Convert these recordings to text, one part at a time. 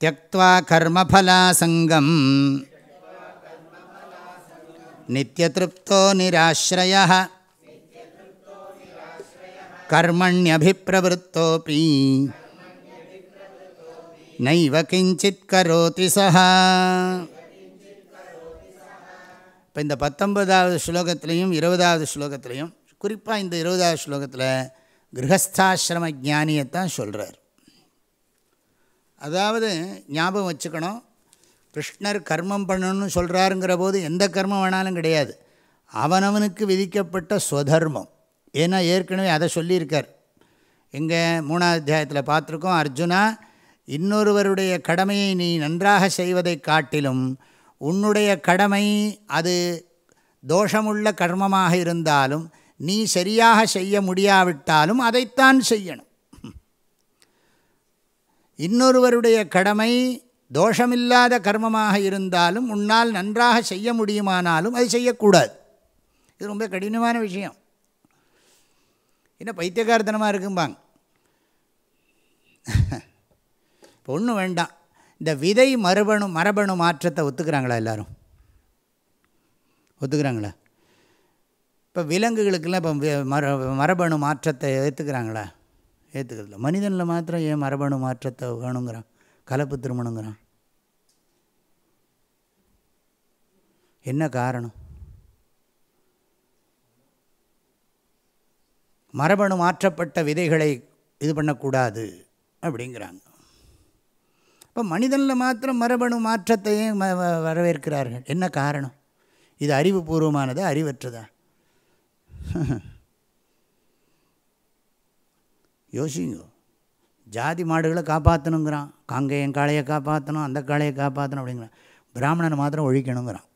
त्यक्त्वा कर्मफलासङ्गम्। नित्यतृप्तो निराश्रयः। कर्मण्यभिप्रवृत्तोऽपि। नैव किञ्चित् करोति सः இப்போ இந்த பத்தொன்பதாவது ஸ்லோகத்திலையும் இருபதாவது ஸ்லோகத்திலையும் குறிப்பாக இந்த இருபதாவது ஸ்லோகத்தில் கிரகஸ்தாசிரம ஜானியைத்தான் சொல்கிறார் அதாவது ஞாபகம் வச்சுக்கணும் கிருஷ்ணர் கர்மம் பண்ணணும்னு சொல்கிறாருங்கிற போது எந்த கர்மம் வேணாலும் கிடையாது. அவனவனுக்கு விதிக்கப்பட்ட ஸ்வதர்மம். ஏன்னா ஏற்கனவே அதை சொல்லியிருக்கார். இங்கே மூணாவது அத்தியாயத்தில் பார்த்துருக்கோம் அர்ஜுனா இன்னொருவருடைய கடமையை நீ நன்றாக செய்வதை காட்டிலும் உன்னுடைய கடமை அது தோஷமுள்ள கர்மமாக இருந்தாலும் நீ சரியாக செய்ய முடியாவிட்டாலும் அதைத்தான் செய்யணும். இன்னொருவருடைய கடமை தோஷமில்லாத கர்மமாக இருந்தாலும் உன்னால் நன்றாக செய்ய முடியுமானாலும் அது செய்யக்கூடாது. இது ரொம்ப கடினமான விஷயம். என்ன பைத்தியகாரத்தனமாக இருக்கும்பாங்க. இப்போ ஒன்றும் வேண்டாம். இந்த விதை மரபணு மரபணு மாற்றத்தை ஒத்துக்கிறாங்களா எல்லோரும்? ஒத்துக்கிறாங்களா? இப்போ விலங்குகளுக்கெல்லாம் இப்போ மர மரபணு மாற்றத்தை ஏற்றுக்கிறாங்களா ஏற்றுக்கிறதில்ல மனிதனில் மாத்திரம் ஏன் மரபணு மாற்றத்தை வேணுங்கிறான் கலப்பு திருமணங்கிறான். என்ன காரணம்? மரபணு மாற்றப்பட்ட விதைகளை இது பண்ணக்கூடாது அப்படிங்கிறாங்க. இப்போ மனிதனில் மாத்திரம் மரபணு மாற்றத்தையும் வரவேற்கிறார்கள். என்ன காரணம்? இது அறிவுபூர்வமானதா அறிவற்றதா? யோசிங்க. ஜாதி மாடுகளை காப்பாற்றணுங்கிறான் காங்கேயன் காளையை காப்பாற்றணும் அந்த காளையை காப்பாற்றணும் அப்படிங்கிறான். பிராமணனை மாத்திரம் ஒழிக்கணுங்கிறான்.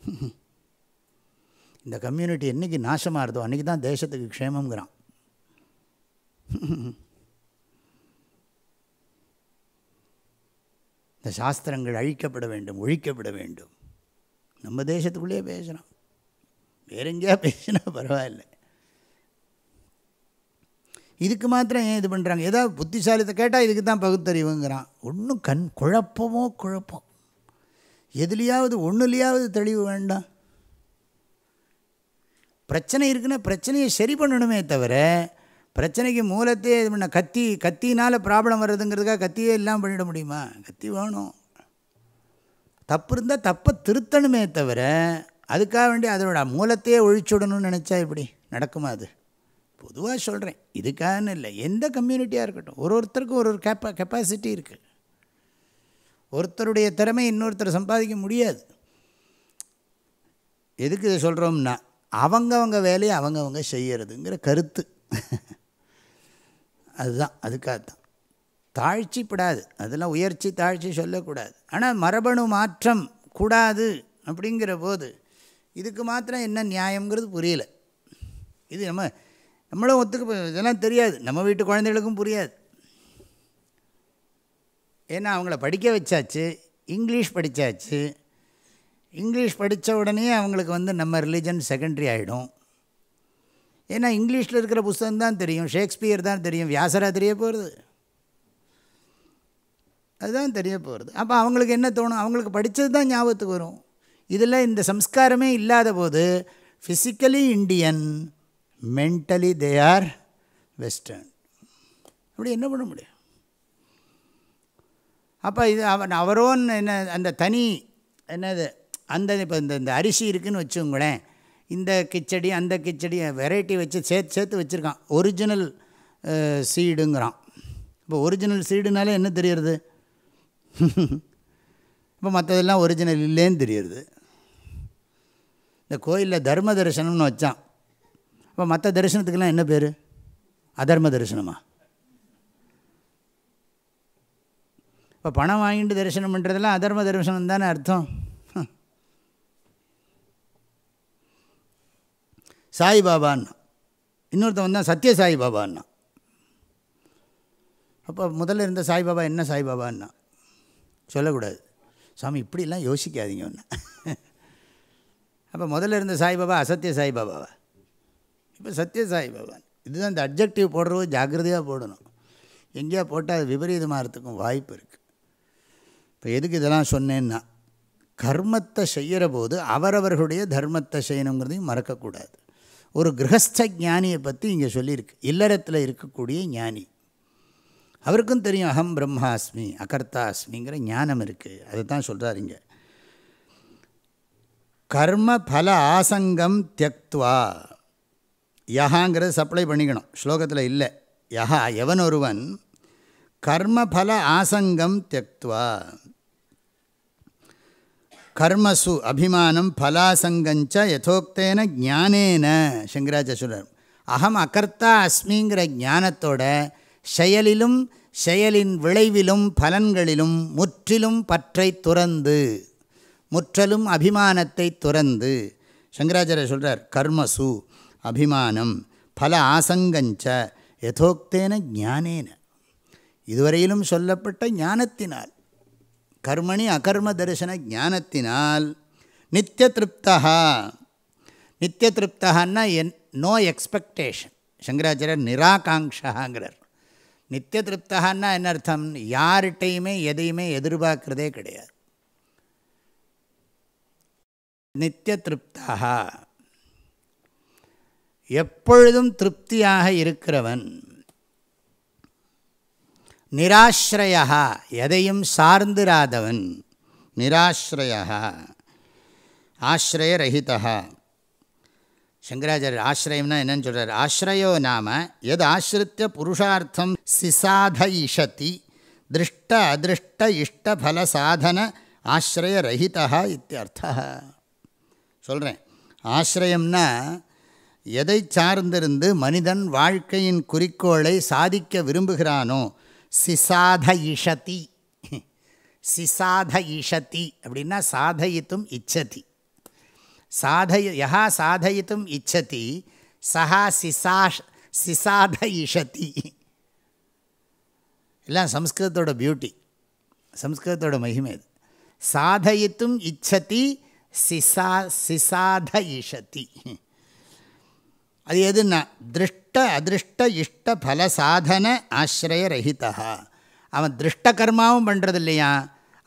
இந்த கம்யூனிட்டி என்றைக்கு நாசமாக இருந்தோ அன்றைக்கி தான் தேசத்துக்கு க்ஷேமங்கிறான் இந்த சாஸ்திரங்கள் அழிக்கப்பட வேண்டும் ஒழிக்கப்பட வேண்டும். நம்ம தேசத்துக்குள்ளேயே பேசுகிறோம் வேற எங்கேயா பேசினா பரவாயில்ல. இதுக்கு மாத்திரம் ஏன் இது பண்ணுறாங்க ஏதாவது புத்திசாலித்தை கேட்டால் இதுக்கு தான் பகுத்தறிவுங்கிறான். ஒன்றும் கண் குழப்பமோ குழப்பம். எதுலேயாவது ஒன்றுலையாவது தெளிவு வேண்டாம். பிரச்சனை இருக்குன்னா பிரச்சனையை சரி பண்ணணுமே தவிர பிரச்சனைக்கு மூலத்தையே இது பண்ண கத்தி கத்தினால் ப்ராப்ளம் வர்றதுங்கிறதுக்காக கத்தியே இல்லாமல் பண்ணிட முடியுமா? கத்தி வேணும். தப்பு இருந்தால் தப்பை திருத்தணுமே தவிர அதுக்காக வேண்டி அதோட மூலத்தையே ஒழிச்சுடணும்னு நினச்சா இப்படி நடக்குமா அது? பொதுவாக சொல்கிறேன் இதுக்காகன்னு இல்லை. எந்த கம்யூனிட்டியாக இருக்கட்டும். ஒரு ஒருத்தருக்கும் ஒரு ஒரு கேப்பா கெப்பாசிட்டி இருக்குது ஒருத்தருடைய திறமை இன்னொருத்தர் சம்பாதிக்க முடியாது. எதுக்கு இதை சொல்கிறோம்னா அவங்கவங்க வேலையை அவங்கவங்க செய்கிறதுங்கிற கருத்து. அதுதான் அதுக்காக தான் தாழ்ச்சிப்படாது. அதெல்லாம் உயர்ச்சி தாழ்ச்சி சொல்லக்கூடாது. ஆனால் மரபணு மாற்றம் கூடாது அப்படிங்கிற போது இதுக்கு மாத்திரம் என்ன நியாயங்கிறது புரியல. இது நம்ம நம்மளும் ஒத்துக்க இதெல்லாம் தெரியாது. நம்ம வீட்டு குழந்தைகளுக்கும் புரியாது. ஏன்னா அவங்கள படிக்க வச்சாச்சு இங்கிலீஷ் படித்தாச்சு இங்கிலீஷ் படித்த உடனே அவங்களுக்கு வந்து நம்ம ரிலீஜன் செகண்டரி ஆகிடும் ஏன்னா இங்கிலீஷில் இருக்கிற புஸ்தகம் தான் தெரியும் ஷேக்ஸ்பியர் தான் தெரியும் வியாசராக தெரிய போகிறது அதுதான் தெரிய போகிறது அப்போ அவங்களுக்கு என்ன தோணும்? அவங்களுக்கு படித்தது தான் ஞாபகத்துக்கு வரும். இதில் இந்த சம்ஸ்காரமே இல்லாத போது physically Indian mentally they are western அப்படி என்ன பண்ண முடியும்? அப்போ இது அவன் அவரோன் என்ன அந்த தனி என்னது அந்த இப்போ இந்த இந்த அரிசி இருக்குதுன்னு வச்சுங்களேன் இந்த கிச்சடி அந்த கிச்சடி வெரைட்டி வச்சு சேர்த்து சேர்த்து வச்சுருக்கான். ஒரிஜினல் சீடுங்கிறான் இப்போ ஒரிஜினல் சீடுனாலே என்ன தெரியறது? இப்போ மற்றதெல்லாம் ஒரிஜினல் இல்லைன்னு தெரியுது இந்த கோயிலில் தர்ம தரிசனம்னு வச்சான். இப்போ மற்ற தரிசனத்துக்கெல்லாம் என்ன பேர்? அதர்ம தரிசனமா? இப்போ பணம் வாங்கிட்டு தரிசனம் பண்ணுறதெல்லாம் அதர்ம தரிசனம் தானே அர்த்தம். சாய்பாபான்னா இன்னொருத்தன் தான் சத்ய சாய்பாபான்னா அப்போ முதல்ல இருந்த சாய்பாபா என்ன சாய்பாபான்னா சொல்லக்கூடாது. சாமி இப்படிலாம் யோசிக்காதீங்க ஒன்று அப்போ முதல்ல இருந்த சாய்பாபா அசத்திய சாய்பாபாவா இப்போ சத்ய சாய்பாபா இதுதான் இந்த அப்ஜெக்டிவ் போடுறது ஜாக்கிரதையாக போடணும். எங்கேயா போட்டால் அது விபரீதமாகறதுக்கும் வாய்ப்பு இருக்குது இப்போ எதுக்கு இதெல்லாம் சொன்னேன்னா கர்மத்தை செய்கிற போது அவரவர்களுடைய தர்மத்தை செய்யணுங்கிறதையும் மறக்கக்கூடாது. ஒரு கிரகஸ்த ஞானியை பற்றி இங்கே சொல்லியிருக்கு. இல்லறத்தில் இருக்கக்கூடிய ஞானி. அவருக்கும் தெரியும் அகம் பிரம்மாஸ்மி அகர்த்தா அஸ்மிங்கிற ஞானம் இருக்குது அதை தான் சொல்கிறார் இங்கே. கர்ம பல ஆசங்கம் தியக்துவா. யஹாங்கிறத சப்ளை பண்ணிக்கணும். ஸ்லோகத்தில் இல்லை. யஹா எவன் ஒருவன் கர்மபல ஆசங்கம் தியக்துவா. கர்மசு அபிமானம் பலாசங்கஞ்ச யதோக்தேன ஞானேன சங்கராச்ச சொல்கிறார் அகம் அகர்த்தா அஸ்மிங்கிற ஞானத்தோட செயலிலும் செயலின் விளைவிலும் பலன்களிலும் முற்றிலும் பற்றை துறந்து முற்றலும் அபிமானத்தை துறந்து சங்கராச்சாரிய சொல்கிறார் கர்மசு அபிமானம் பல ஆசங்கஞ்ச யதோக்தேன ஞானேன. இதுவரையிலும் சொல்லப்பட்ட ஞானத்தினால் கர்மணி அகர்ம தரிசன ஞானத்தினால் நித்திய திருப்தா நித்திய திருப்தகான்னா என் நோ எக்ஸ்பெக்டேஷன் சங்கராச்சாரியர் நிராகாங்ஷாங்கிறார் நித்திய திருப்தகான்னா என்ன அர்த்தம்? யார்கிட்டையுமே எதையுமே எதிர்பார்க்குறதே கிடையாது. நித்திய திருப்தா எப்பொழுதும் திருப்தியாக இருக்கிறவன் நிராஸ்ரயா எதையும் சார்ந்திராதவன். நிராஸ்ரயா ஆஸ்ரயரகிதா சங்கராச்சாரியர் ஆசிரயம்னா என்னன்னு சொல்கிறார் ஆசிரயோ நாம எது ஆசிரித்த புருஷார்த்தம் சிசாதயிஷதி திருஷ்ட அதிருஷ்ட இஷ்டபல சாதன ஆசிரயரகிதா இத்தியர்த்தா சொல்கிறேன் ஆசிரயம்னா எதை சார்ந்திருந்து மனிதன் வாழ்க்கையின் குறிக்கோளை சாதிக்க விரும்புகிறானோ சிசாத இஷதி சிசாத இஷதி அப்படின்னா சாதயித்தும் இச்சதி. சாதய யா சாதயித்தும் இச்சதி சஹா சிசா சிசாத இஷதி எல்லாம் சம்ஸ்கிருதத்தோட பியூட்டி சம்ஸ்கிருதத்தோட மகிமை இது சாதயித்தும் இச்சதி சிசா சிசாத இஷதி அது எதுன்னா திருஷ்ட அதிருஷ்ட இஷ்ட பல சாதன ஆசிரயரகிதா. அவன் திருஷ்ட கர்மாவும் பண்ணுறது இல்லையா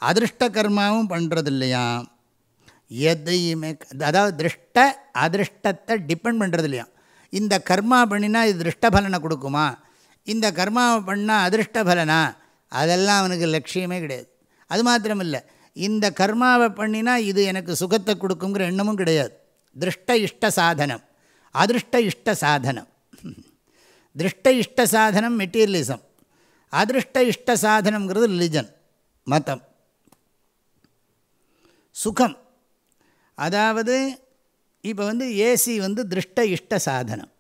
அதிருஷ்ட கர்மாவும் பண்ணுறது இல்லையா எதையுமே அதாவது திருஷ்ட அதிருஷ்டத்தை டிபெண்ட் பண்ணுறது இல்லையா இந்த கர்மா பண்ணினா இது திருஷ்ட பலனை கொடுக்குமா? இந்த கர்மாவை பண்ணால் அதிருஷ்ட பலனா அதெல்லாம் அவனுக்கு லட்சியமே கிடையாது. அது மாத்திரம் இல்லை இந்த கர்மாவை பண்ணினா இது எனக்கு சுகத்தை கொடுக்குங்கிற எண்ணமும் கிடையாது. திருஷ்ட இஷ்ட சாதனம். அதிருஷ்ட இஷ்ட சாதனம். திருஷ்ட இஷ்ட சாதனம் மெட்டீரியலிசம் அதிருஷ்ட இஷ்ட சாதனங்கிறது ரிலிஜன் மதம் சுகம் அதாவது இப்போ வந்து ஏசி வந்து திருஷ்ட இஷ்ட சாதனம்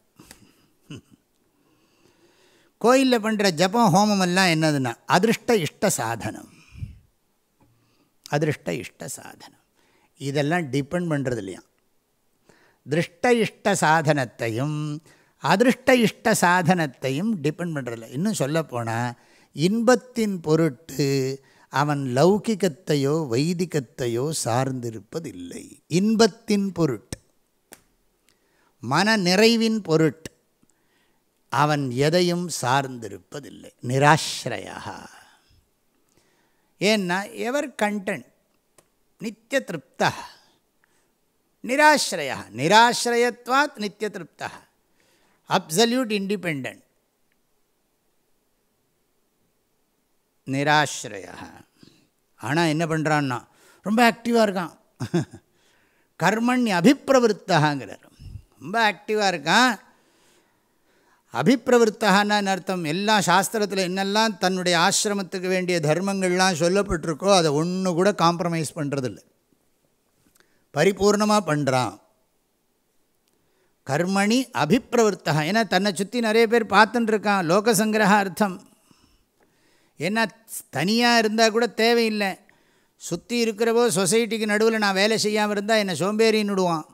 கோயிலில் பண்ணுற ஜபம் ஹோமம் எல்லாம் என்னதுன்னா அதிருஷ்ட இஷ்ட சாதனம் அதிருஷ்ட இஷ்ட சாதனம் இதெல்லாம் டிபெண்ட் பண்ணுறது இல்லையா திருஷ்ட இஷ்ட சாதனத்தையும் அதிருஷ்ட இஷ்ட சாதனத்தையும் டிபெண்ட் பண்ணுறதில்ல இன்னும் சொல்லப்போனால் இன்பத்தின் பொருட்டு அவன் லௌகிகத்தையோ வைதிகத்தையோ சார்ந்திருப்பதில்லை. இன்பத்தின் பொருட்டு மன நிறைவின் பொருட்டு அவன் எதையும் சார்ந்திருப்பதில்லை. நிராஸ்ரயா ஏன்னா எவர் கண்டென்ட்? நித்திய திருப்தா. நிராஸ்ரயா நிராஸ்ரயத்வாத் நித்திய திருப்தா. அப்சல்யூட் இண்டிபெண்ட் நிராஸ்ரயா ஆனால் என்ன பண்ணுறான்னா ரொம்ப ஆக்டிவாக இருக்கான். கர்மண்ய அபிப்பிரவருத்தகாங்கிறார். ரொம்ப ஆக்டிவாக இருக்கான். அபிப்பிரவருத்தகான்னு அர்த்தம்? எல்லா சாஸ்திரத்தில் என்னெல்லாம் தன்னுடைய ஆசிரமத்துக்கு வேண்டிய தர்மங்கள்லாம் சொல்லப்பட்டிருக்கோ அதை ஒன்று கூட காம்ப்ரமைஸ் பண்ணுறதில்ல பரிபூர்ணமாக பண்ணுறான் கர்மணி அபிப்பிரவருத்தா ஏன்னா தன்னை சுற்றி நிறைய பேர் பார்த்துட்டு இருக்கான் லோகசங்கிரக அர்த்தம் ஏன்னா தனியாக இருந்தால் கூட தேவையில்லை. சுற்றி இருக்கிறவோ சொசைட்டிக்கு நடுவில் நான் வேலை செய்யாமல் இருந்தால் என்னை சோம்பேறின்னுடுவான்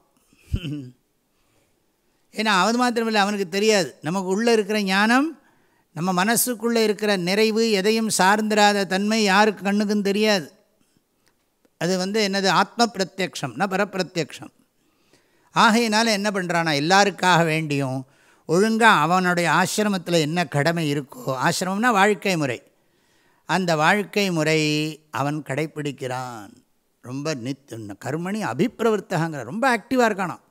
ஏன்னா அவன் மாத்திரமில்லை அவனுக்கு தெரியாது. நமக்கு உள்ளே இருக்கிற ஞானம் நம்ம மனசுக்குள்ளே இருக்கிற நிறைவு எதையும் சார்ந்திராத தன்மை யாருக்கு கண்ணுக்கும் தெரியாது. அது வந்து என்னது? ஆத்ம பிரத்யக்ஷம்னா பரப்பிரத்யக்ஷம். ஆகையினால என்ன பண்ணுறானா எல்லாருக்காக வேண்டியும் ஒழுங்காக அவனுடைய ஆசிரமத்தில் என்ன கடமை இருக்கோ ஆசிரமம்னா வாழ்க்கை முறை. அந்த வாழ்க்கை முறை அவன் கடைப்பிடிக்கிறான். ரொம்ப நித் கர்மணி அபிப்பிரவர்த்தகங்கிற ரொம்ப ஆக்டிவாக இருக்கானான்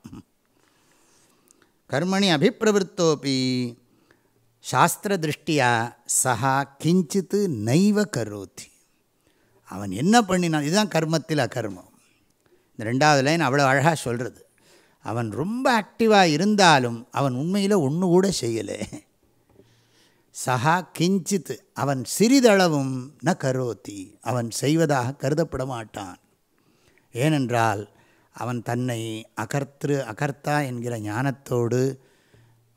கர்மணி அபிப்பிரவருத்தோப்பி சாஸ்திர திருஷ்டியா சஹா கிஞ்சித்து நைவ கரோத்தி அவன் என்ன பண்ணினான்? இதுதான் கர்மத்தில் அகர்மம். இந்த ரெண்டாவது லைன் அவ்வளோ அழகாக சொல்கிறது அவன் ரொம்ப ஆக்டிவாக இருந்தாலும் அவன் உண்மையில் ஒன்று கூட செய்யலை. சஹா கிஞ்சித் அவன் சிறிதளவும் ந கரோத்தி அவன் செய்வதாக கருதப்பட மாட்டான் ஏனென்றால் அவன் தன்னை அகர்த்திரு அகர்த்தா என்கிற ஞானத்தோடு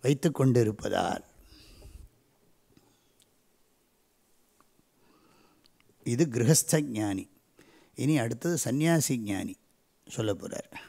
வைத்து கொண்டிருப்பதால். இது கிரகஸ்த ஞானி. இனி அடுத்தது சந்நியாசி ஞானி சொல்ல போகிறார்